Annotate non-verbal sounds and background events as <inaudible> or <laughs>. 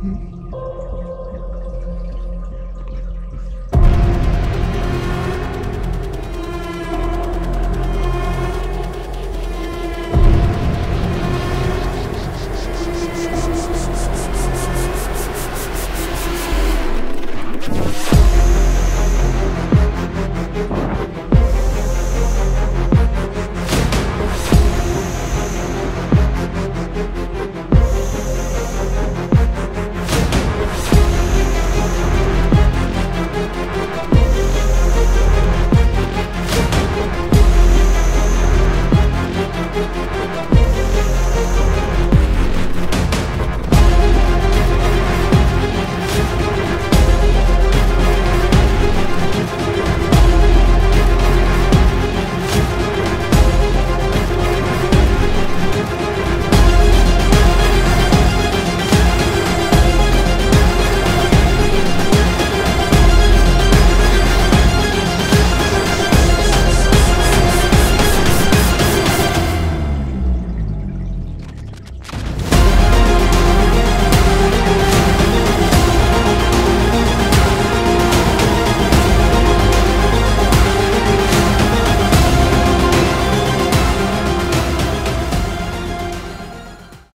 Hmm. <laughs>